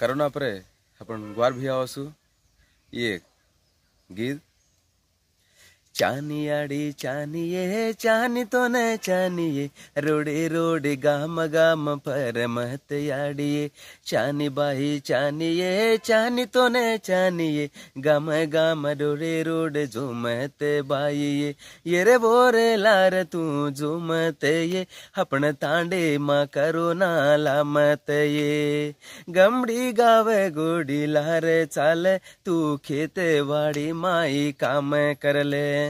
Corona पर आप ग्वार भी आवसु एक गीत चानियाडी चानिये चानी तो न चानिये रोडे रोडे, गाम गाम पर महत याडिये चानी बाही चानिये चानी तो न चानिये गाम गाम, रोडे रोडे, झुमत बाईये ये रे बोरे लार तू झुमत ये। आपण तांडे मा करो ना लामत ये। गमडी गाव गोडी लार चाल। तू खेत वाडी माई काम करले। चानी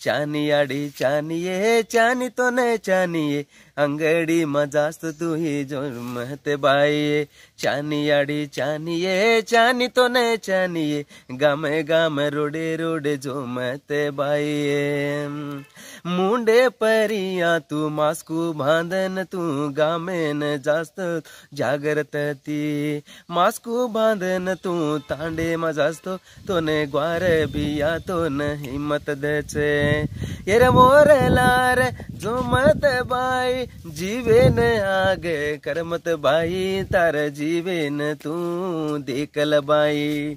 आडी चानिये चानी तो न चानिये। अंगडी मजास्त तू ही जो महते बाई चानी आडी चानिये चानी तो न चानिये। गामे गाम रोडे रोडे जो महते बाई मुंडे परिया तू मास्कू बांधन, तू गामेन जास्त जागरत ती। मास्कू बांधन, तू तांडे मा जास्त तो ने ग्वार बिया तो न हिम्मत देचे मोर लार झुमत बाई, जीवेन आगे करमत बाई, तार जीवेन तू देखल बाई।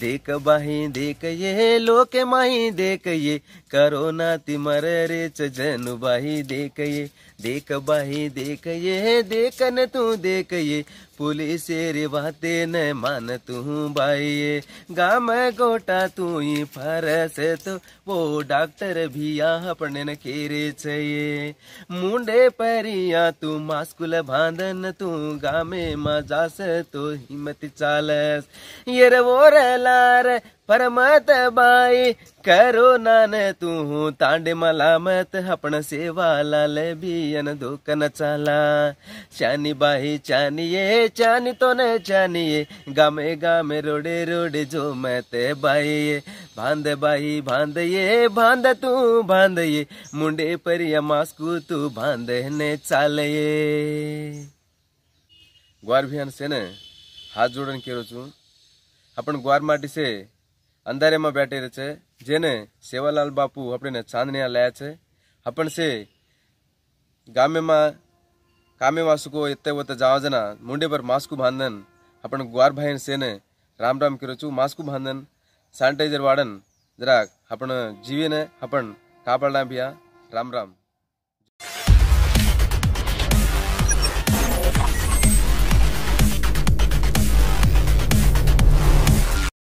देख बाही देख ये लोक माही देख ये करो ना तिमर रेच जनु बाही देख ये, देख बाही देख ये, देखन तू, देख ये पुलिस रे बाते न मान तू बाई गाम गोटा तू ही फरस तो वो डॉक्टर भी अपने न खेरे चाहिए मुंडे परिया तू मास्कुल बांधन, तू गामे मजास तो हिम्मत चालस। ये वो रे लार परमत बाई, करो नान तू, तांडे मलामत आपण सेवा लाल बियन धोकन चाला. चानी बाई चानिये चानी तो न चानिये गामे गामे रोडे रोडे जो मत बाई. बाँध बाई बाँध ये बाँध तू बाँध ये, मुंडे परिया मास्कू तू बाँध ने चाल. ये ग्वार भियान से न, हाथ जोड़न केरो छू. अपन ग्वार माटी से અંધારેમાં બેઠી રહે છે. જેને સેવાલાલ બાપુ આપણને ચાંદનીયા લાયા છે. આપણ છે, ગામેમાં કામે વાસુકો એતે વતે જાવાજના મુંડે પર માસ્કુ બાંધન આપણ ગ્વારભાઈ સેને રામ રામ કર્યો છું. માસ્કુ બાંધન સેનિટાઈઝર વાળન જરાક આપણ જીવીને આપણ કાપડના ભિયા રામ રામ